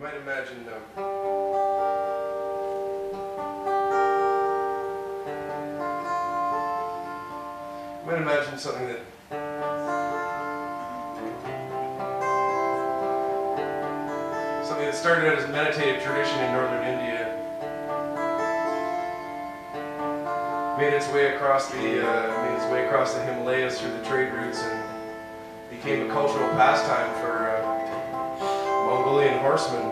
You might imagine um, you might imagine something that something that started out as a meditative tradition in northern India made its way across the uh, made its way across the Himalayas through the trade routes and became a cultural pastime for horsemen.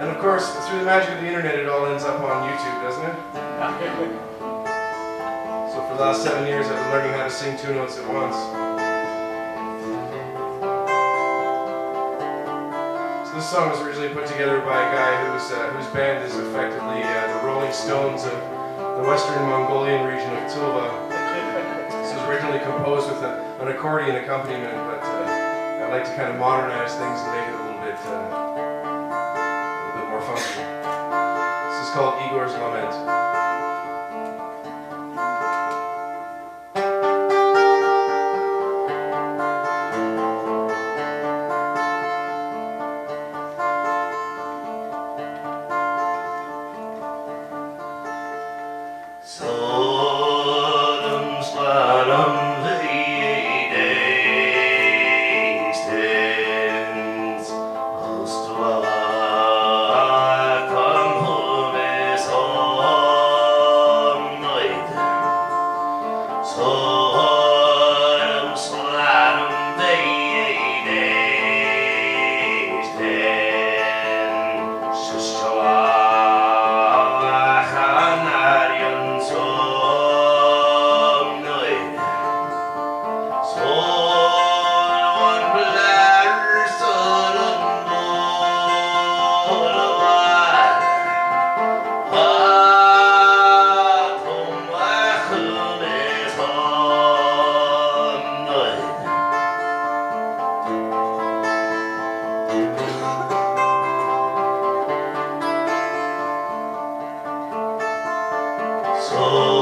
And of course, through the magic of the internet, it all ends up on YouTube, doesn't it? So for the last seven years, I've been learning how to sing two notes at once. So this song was originally put together by a guy whose uh, whose band is effectively uh, the Rolling Stones of the Western Mongolian region of Tuva. Originally composed with a, an accordion accompaniment, but uh, I like to kind of modernize things and make it a little bit, uh, a little bit more funky. This is called Igor's Lament. 从 So